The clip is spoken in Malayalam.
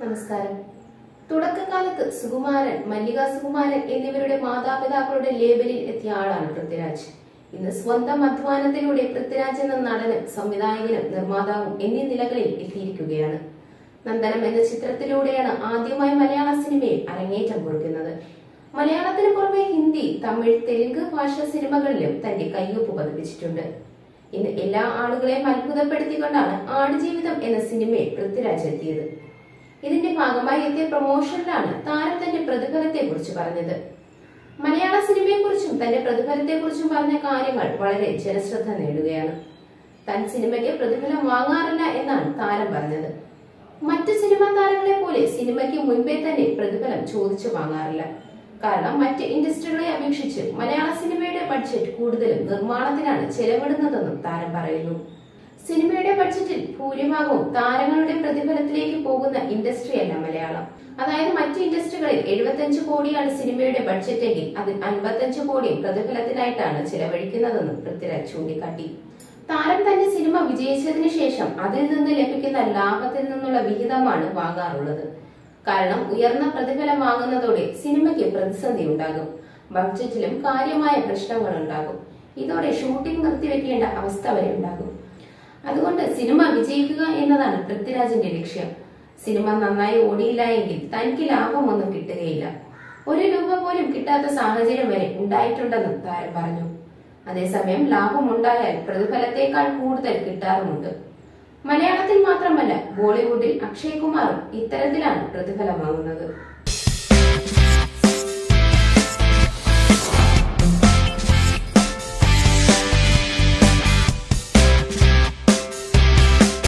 നമസ്കാരം. തുടക്കകാലത്ത് സുകുമാരൻ മല്ലിക സുകുമാരൻ എന്നിവരുടെ മാതാപിതാക്കളുടെ ലേബലിൽ എത്തിയ ആളാണ് പൃഥ്വിരാജ്. ഇന്ന് സ്വന്തം അധ്വാനത്തിലൂടെ പൃഥ്വിരാജ് എന്ന നടനും സംവിധായകനും നിർമ്മാതാവും എന്നീ നിലകളിൽ എത്തിയിരിക്കുകയാണ്. നന്ദനം എന്ന ചിത്രത്തിലൂടെയാണ് ആദ്യമായി മലയാള സിനിമയിൽ അരങ്ങേറ്റം കുറിക്കുന്നത്. മലയാളത്തിന് പുറമെ ഹിന്ദി തമിഴ് തെലുങ്ക് ഭാഷാ സിനിമകളിലും തന്റെ കയ്യൊപ്പ് പതിപ്പിച്ചിട്ടുണ്ട്. ഇന്ന് എല്ലാ ആളുകളെയും അത്ഭുതപ്പെടുത്തിക്കൊണ്ടാണ് ആടുജീവിതം എന്ന സിനിമയിൽ പൃഥ്വിരാജ് എത്തിയത്. ഇതിന്റെ ഭാഗമായി എത്തിയ പ്രൊമോഷനിലാണ് താരം തന്റെ പ്രതിഫലത്തെ കുറിച്ച് പറഞ്ഞത്. മലയാള സിനിമയെക്കുറിച്ചും തന്റെ പ്രതിഫലത്തെക്കുറിച്ചും പറഞ്ഞ കാര്യങ്ങൾ വളരെ ജനശ്രദ്ധ നേടുകയാണ്. താൻ സിനിമയ്ക്ക് പ്രതിഫലം വാങ്ങാറില്ല എന്നാണ് താരം പറഞ്ഞത്. മറ്റു സിനിമാ താരങ്ങളെ പോലെ സിനിമയ്ക്ക് മുൻപേ തന്നെ പ്രതിഫലം ചോദിച്ചു വാങ്ങാറില്ല. കാരണം മറ്റ് ഇൻഡസ്ട്രികളെ അപേക്ഷിച്ച് മലയാള സിനിമയുടെ ബഡ്ജറ്റ് കൂടുതലും നിർമ്മാണത്തിനാണ് ചെലവിടുന്നതെന്നും താരം പറയുന്നു. സിനിമയുടെ ബഡ്ജറ്റിൽ ഭൂരിഭാഗവും താരങ്ങളുടെ പ്രതിഫലത്തിലേക്ക് പോകുന്ന ഇൻഡസ്ട്രിയല്ല മലയാളം. അതായത് മറ്റ് ഇൻഡസ്ട്രികളിൽ എഴുപത്തഞ്ച് കോടിയാണ് സിനിമയുടെ ബഡ്ജറ്റെങ്കിൽ അതിൽ അൻപത്തഞ്ച് കോടി പ്രതിഫലത്തിനായിട്ടാണ് ചിലവഴിക്കുന്നതെന്നും പൃഥ്വിരാജ് ചൂണ്ടിക്കാട്ടി. താരം തന്റെ സിനിമ വിജയിച്ചതിന് ശേഷം അതിൽ നിന്ന് ലഭിക്കുന്ന ലാഭത്തിൽ നിന്നുള്ള വിഹിതമാണ് വാങ്ങാറുള്ളത്. കാരണം ഉയർന്ന പ്രതിഫലം വാങ്ങുന്നതോടെ സിനിമയ്ക്ക് പ്രതിസന്ധി ഉണ്ടാകും. ബഡ്ജറ്റിലും കാര്യമായ പ്രശ്നങ്ങൾ ഉണ്ടാകും. ഇതോടെ ഷൂട്ടിംഗ് നിർത്തിവെക്കേണ്ട അവസ്ഥ വരെ ഉണ്ടാകും. അതുകൊണ്ട് സിനിമ വിജയിക്കുക എന്നതാണ് പൃഥ്വിരാജിന്റെ ലക്ഷ്യം. സിനിമ നന്നായി ഓടിയില്ല എങ്കിൽ തനിക്ക് ലാഭമൊന്നും കിട്ടുകയില്ല. ഒരു രൂപ പോലും കിട്ടാത്ത സാഹചര്യം വരെ ഉണ്ടായിട്ടുണ്ടെന്നും താരം പറഞ്ഞു. അതേസമയം ലാഭമുണ്ടായാൽ പ്രതിഫലത്തേക്കാൾ കൂടുതൽ കിട്ടാറുമുണ്ട്. മലയാളത്തിൽ മാത്രമല്ല ബോളിവുഡിൽ അക്ഷയ് കുമാറും ഇത്തരത്തിലാണ് പ്രതിഫലം വാങ്ങുന്നത്.